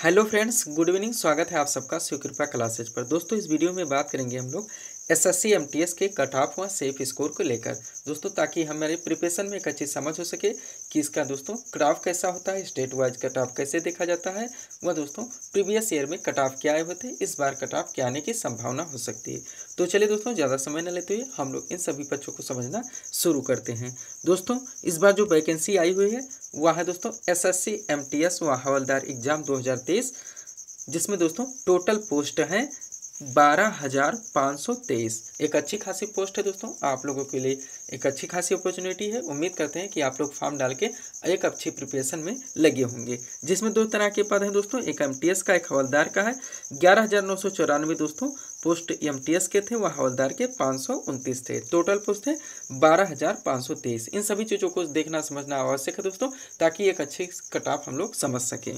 Hello friends, good evening, स्वागत है आप सबका शिव कृपा क्लासेज पर। दोस्तों, इस वीडियो में बात करेंगे हम लोग S S C M T S के कट ऑफ़ व सेफ़ स्कोर को लेकर। दोस्तों, ताकि हमारे प्रिपरेशन में एक अच्छी समझ हो सके कि इसका दोस्तों, कट ऑफ़ कैसा होता है स्टेट वाइज कट ऑफ़ कैसे देखा जाता है वह दोस्तों, प्रीवियस ईयर में कट ऑफ़ क्या आए हुए थे इस बार कट ऑफ़ क्या आने की संभावना हो सकती है। तो चलिए दोस्तों, ज़्यादा समय न लेते हुए हम लोग इन सभी बच्चों को समझना शुरू करते हैं। दोस्तों, इस बार जो वैकेंसी आई हुई है, वह है दोस्तों S S C M T S व हवलदार एग्ज़ाम दो हज़ार तेईस, जिसमें दोस्तों, टोटल पोस्ट हैं बारह हज़ार पाँच सौ तेईस। एक अच्छी खासी पोस्ट है दोस्तों, आप लोगों के लिए एक अच्छी खासी अपॉर्चुनिटी है। उम्मीद करते हैं कि आप लोग फॉर्म डाल के एक अच्छी प्रिपरेशन में लगे होंगे। जिसमें दो तरह के पद हैं दोस्तों, एक एमटीएस का, एक हवलदार का है। ग्यारह हज़ार नौ सौ चौरानवे दोस्तों पोस्ट एमटीएस के थे, वह हवलदार के पाँच सौ उनतीस थे। टोटल पोस्ट थे बारह हज़ार पाँच सौ तेईस। इन सभी चीज़ों को देखना, समझना आवश्यक है दोस्तों, ताकि एक अच्छी कट ऑफ़ हम लोग समझ सकें।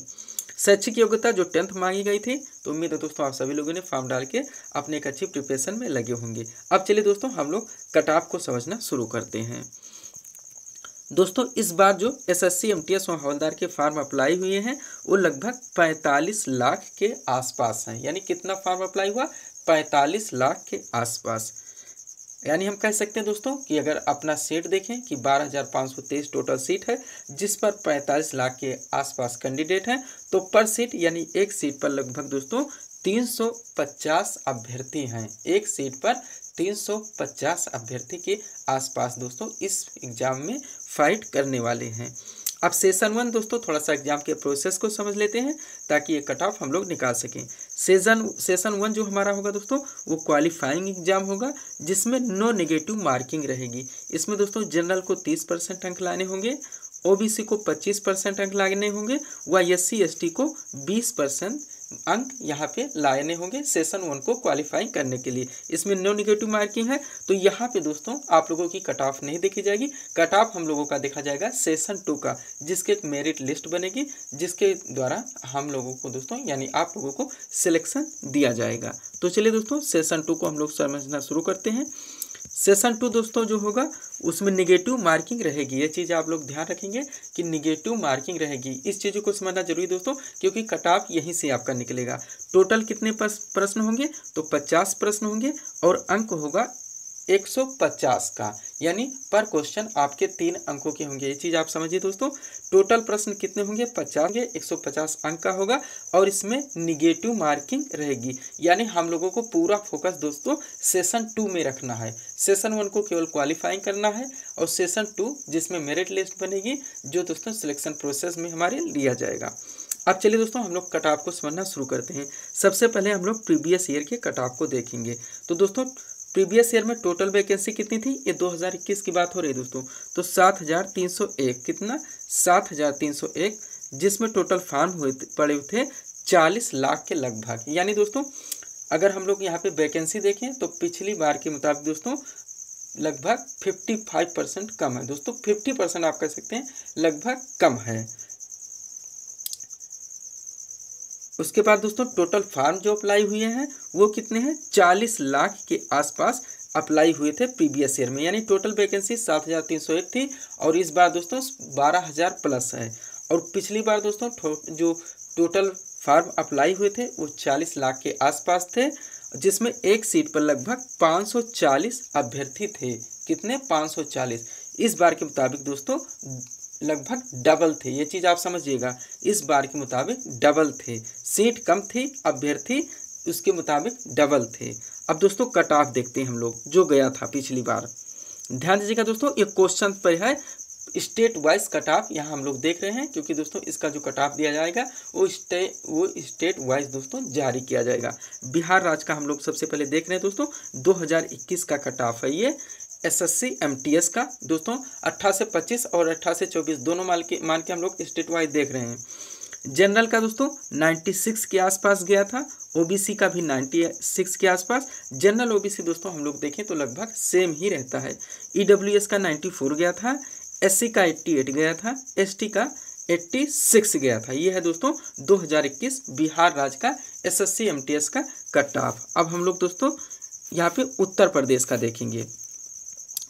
शैक्षिक योग्यता जो टेंथ मांगी गई थी तो उम्मीद है दोस्तों आप सभी लोगों ने फॉर्म डाल के अपने एक अच्छी प्रिपरेशन में लगे होंगे। अब चलिए दोस्तों हम लोग कट ऑफ़ को समझना शुरू करते हैं। दोस्तों, इस बार जो S S C M T S हवलदार के फार्म अप्लाई हुए हैं, वो लगभग पैंतालीस लाख के आसपास हैं। यानी कितना फार्म अप्लाई हुआ? पैंतालीस लाख के आसपास। यानी हम कह सकते हैं दोस्तों कि अगर अपना सीट देखें कि बारह हज़ार पाँच सौ तेईस टोटल सीट है, जिस पर पैंतालीस लाख के आसपास कैंडिडेट हैं तो पर सीट यानी एक सीट पर लगभग दोस्तों तीन सौ पचास अभ्यर्थी हैं। एक सीट पर तीन सौ पचास अभ्यर्थी के आसपास दोस्तों इस एग्ज़ाम में फाइट करने वाले हैं। अब सेशन वन दोस्तों थोड़ा सा एग्ज़ाम के प्रोसेस को समझ लेते हैं, ताकि ये कट ऑफ़ हम लोग निकाल सकें। सेशन सेशन वन जो हमारा होगा दोस्तों, वो क्वालिफाइंग एग्ज़ाम होगा, जिसमें नो नेगेटिव मार्किंग रहेगी। इसमें दोस्तों जनरल को तीस परसेंट अंक लाने होंगे ओबीसी को पच्चीस परसेंट अंक लाने होंगे व एस सी को बीस परसेंट अंक यहाँ पे लाने होंगे सेशन वन को क्वालिफाई करने के लिए। इसमें नो निगेटिव मार्किंग है। तो यहाँ पे दोस्तों, आप लोगों की कट ऑफ़ नहीं देखी जाएगी। कट ऑफ़ हम लोगों का देखा जाएगा सेशन टू का, जिसके एक मेरिट लिस्ट बनेगी, जिसके द्वारा हम लोगों को दोस्तों, यानी आप लोगों को सिलेक्शन दिया जाएगा। तो चलिए दोस्तों सेशन टू को हम लोग समझना शुरू करते हैं। सेशन टू दोस्तों जो होगा, उसमें निगेटिव मार्किंग रहेगी। ये चीज़ आप लोग ध्यान रखेंगे कि निगेटिव मार्किंग रहेगी। इस चीज़ को समझना ज़रूरी दोस्तों, क्योंकि कट ऑफ़ यहीं से आपका निकलेगा। टोटल कितने प्रश्न होंगे? तो पचास प्रश्न होंगे और अंक होगा 150 का, यानी पर क्वेश्चन आपके तीन अंकों के होंगे। ये चीज़ आप समझिए दोस्तों, टोटल प्रश्न कितने होंगे? पचास होंगे 150 अंक का होगा और इसमें निगेटिव मार्किंग रहेगी। यानी हम लोगों को पूरा फोकस दोस्तों, सेशन टू में रखना है। सेशन वन को केवल क्वालिफाइंग करना है और सेशन टू जिसमें मेरिट लिस्ट बनेगी, जो दोस्तों सिलेक्शन प्रोसेस में हमारे लिया जाएगा। अब चलिए दोस्तों, हम लोग कट ऑफ़ को समझना शुरू करते हैं। सबसे पहले हम लोग प्रीवियस ईयर के कट ऑफ़ को देखेंगे। तो दोस्तों प्रीवियस ईयर में टोटल वैकेंसी कितनी थी? ये 2021 की बात हो रही है दोस्तों। तो सात हज़ार तीन सौ एक, कितना? सात हज़ार तीन सौ एक, जिसमें टोटल फार्म हुए पड़े थे चालीस लाख के लगभग। यानी दोस्तों, अगर हम लोग यहाँ पे वैकेंसी देखें तो पिछली बार के मुताबिक दोस्तों, लगभग फिफ्टी फाइव परसेंट कम है। दोस्तों फिफ्टी परसेंट आप कह सकते हैं, लगभग कम है। उसके बाद दोस्तों टोटल फार्म जो अप्लाई हुए हैं, वो कितने हैं? चालीस लाख के आसपास अप्लाई हुए थे प्रीवियस ईयर में। यानी टोटल वैकेंसी सात हज़ार तीन सौ एक थी और इस बार दोस्तों, बारह हज़ार प्लस है। और पिछली बार दोस्तों जो टोटल फार्म अप्लाई हुए थे, वो चालीस लाख के आसपास थे, जिसमें एक सीट पर लगभग 540 अभ्यर्थी थे। कितने? 540 इस बार के मुताबिक दोस्तों लगभग डबल थे। ये चीज़ आप समझिएगा, इस बार के मुताबिक डबल थे। सीट कम थी अभ्यर्थी उसके मुताबिक डबल थे। अब दोस्तों कट ऑफ़ देखते हैं हम लोग, जो गया था पिछली बार। ध्यान दीजिएगा दोस्तों ये क्वेश्चन पर है स्टेट वाइज कट ऑफ़ यहाँ हम लोग देख रहे हैं, क्योंकि दोस्तों, इसका जो कट ऑफ़ दिया जाएगा, वो स्टे, वो स्टेट वाइज दोस्तों जारी किया जाएगा। बिहार राज्य का हम लोग सबसे पहले देख रहे हैं दोस्तों 2021 का कट ऑफ़ है ये। S S C M T S का। दोस्तों, अट्ठारह से पच्चीस और अट्ठारह से चौबीस, दोनों मान के मान के हम लोग स्टेट वाइज देख रहे हैं। जनरल का दोस्तों 96 के आसपास गया था ओबीसी का भी 96 के आसपास। जनरल ओबीसी दोस्तों, हम लोग देखें तो लगभग सेम ही रहता है। ईडब्ल्यूएस का 94 गया था एससी का 88 गया था एसटी का 86 गया था। ये है दोस्तों 2021 बिहार राज्य का एसएससी एमटीएस का कट ऑफ़ अब हम लोग दोस्तों, यहाँ पे उत्तर प्रदेश का देखेंगे।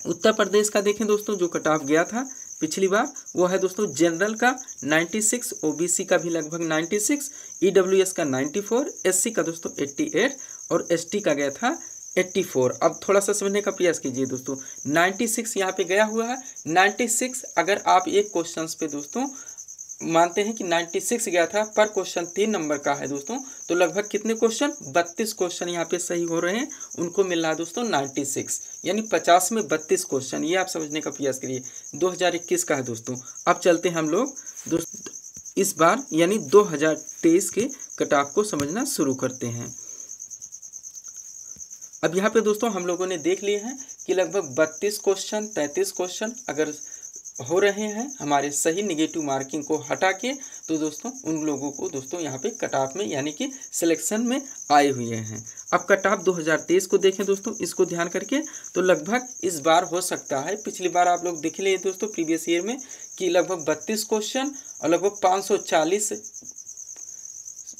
उत्तर प्रदेश का देखें दोस्तों, जो कट ऑफ़ गया था पिछली बार, वो है दोस्तों जनरल का 96 ओबीसी का भी लगभग 96 ईडब्ल्यूएस का 94 एससी का दोस्तों 88 और एसटी का गया था 84 अब थोड़ा सा समझने का प्रयास कीजिए दोस्तों 96 यहाँ पे गया हुआ है 96 अगर आप एक क्वेश्चन पे दोस्तों मानते हैं कि 96 गया था, पर क्वेश्चन तीन नंबर का है दोस्तों। तो लगभग कितने क्वेश्चन 32 क्वेश्चन यहाँ पे सही हो रहे हैं। उनको मिल रहा है दोस्तों 96 यानी 50 में 32 क्वेश्चन ये आप समझने का प्रयास करिए। 2021 का है दोस्तों। अब चलते हैं हम लोग इस बार यानी 2023 के कटाफ को समझना शुरू करते हैं। अब यहाँ पे दोस्तों हम लोगों ने देख लिए हैं कि लगभग बत्तीस क्वेश्चन तैंतीस क्वेश्चन अगर हो रहे हैं। हमारे सही निगेटिव मार्किंग को हटा के तो दोस्तों, उन लोगों को दोस्तों यहाँ पे कट ऑफ़ में यानी कि सिलेक्शन में आए हुए हैं। अब कट ऑफ़ 2023 को देखें दोस्तों, इसको ध्यान करके तो लगभग इस बार हो सकता है। पिछली बार आप लोग देख लिए दोस्तों प्रीवियस ईयर में कि लगभग बत्तीस क्वेश्चन और लगभग पाँच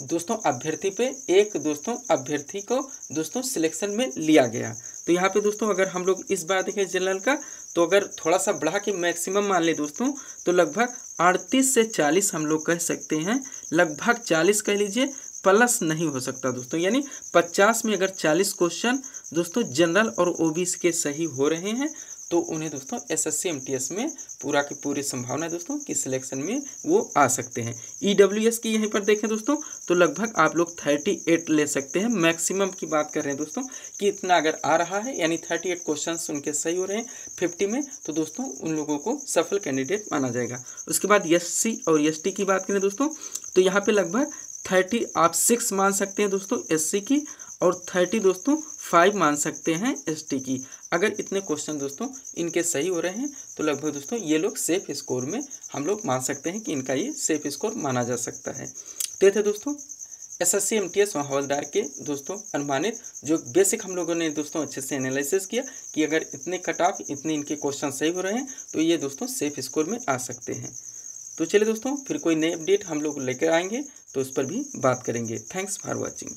दोस्तों अभ्यर्थी पे एक दोस्तों अभ्यर्थी को दोस्तों सिलेक्शन में लिया गया। तो यहाँ पे दोस्तों अगर हम लोग इस बार देखें जनरल का तो अगर थोड़ा सा बढ़ा के मैक्सिमम मान लें दोस्तों तो लगभग अड़तीस से चालीस हम लोग कह सकते हैं। लगभग चालीस कह लीजिए प्लस नहीं हो सकता दोस्तों। यानी पचास में अगर चालीस क्वेश्चन दोस्तों जनरल और ओबीसी के सही हो रहे हैं तो उन्हें दोस्तों एस एस में पूरा की पूरी संभावना है दोस्तों कि सिलेक्शन में वो आ सकते हैं। ई डब्ल्यू एस की यहीं पर देखें दोस्तों तो लगभग आप लोग थर्टी एट ले सकते हैं। मैक्सिमम की बात कर रहे हैं दोस्तों कि इतना अगर आ रहा है, यानी थर्टी एट क्वेश्चन उनके सही हो रहे हैं फिफ्टी में तो दोस्तों उन लोगों को सफल कैंडिडेट माना जाएगा। उसके बाद एस सी और एस टी की बात करें दोस्तों तो यहाँ पर लगभग थर्टी आप सिक्स मान सकते हैं दोस्तों एस सी की। और थर्टी दोस्तों फाइव मान सकते हैं एस टी की। अगर इतने क्वेश्चन दोस्तों इनके सही हो रहे हैं तो लगभग दोस्तों ये लोग सेफ़ स्कोर में हम लोग मान सकते हैं कि इनका ये सेफ़ स्कोर माना जा सकता है। तो थे दोस्तों S S C M T S हवलदार के दोस्तों अनुमानित, जो बेसिक हम लोगों ने दोस्तों अच्छे से एनालिसिस किया कि अगर इतने कट ऑफ़, इतने इनके क्वेश्चन सही हो रहे हैं तो ये दोस्तों सेफ़ स्कोर में आ सकते हैं। तो चलिए दोस्तों, फिर कोई नए अपडेट हम लोग लेकर आएँगे तो उस पर भी बात करेंगे। Thanks for watching.